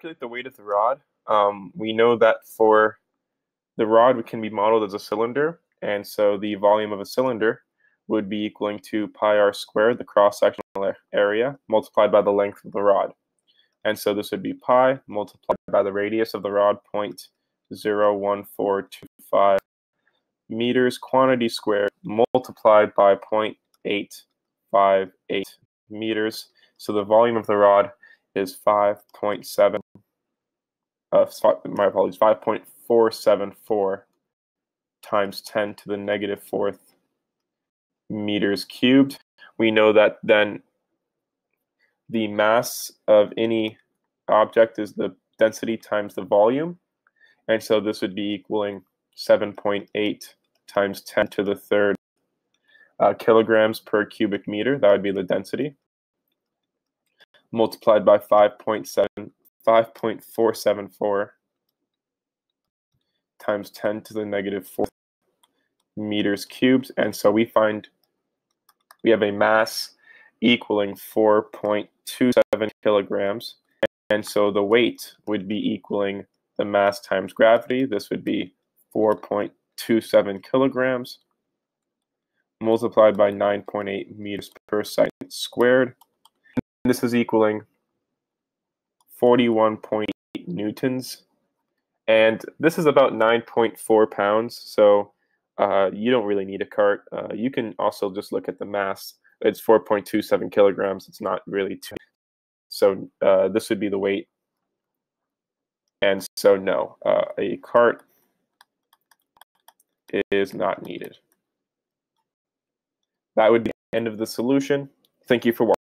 calculate the weight of the rod, um, we know that for the rod can be modeled as a cylinder, and so the volume of a cylinder would be equaling to pi r squared, the cross-sectional area, multiplied by the length of the rod. And so this would be pi multiplied by the radius of the rod, 0.01425 meters, quantity squared, multiplied by 0.858 meters. So the volume of the rod is 5.7, uh, my apologies, 5.474 times 10 to the negative fourth meters cubed. We know that then the mass of any object is the density times the volume. And so this would be equaling 7.8 times 10 to the third uh, kilograms per cubic meter. That would be the density. Multiplied by 5.7, 5.474 times 10 to the negative 4 meters cubed. And so we find we have a mass equaling 4.27 kilograms. And so the weight would be equaling the mass times gravity. This would be 4.27 kilograms multiplied by 9.8 meters per second squared. And this is equaling 41.8 newtons. And this is about 9.4 pounds. So uh, you don't really need a cart. Uh, you can also just look at the mass. It's 4.27 kilograms. It's not really too. So uh, this would be the weight. And so no, uh, a cart is not needed. That would be the end of the solution. Thank you for watching.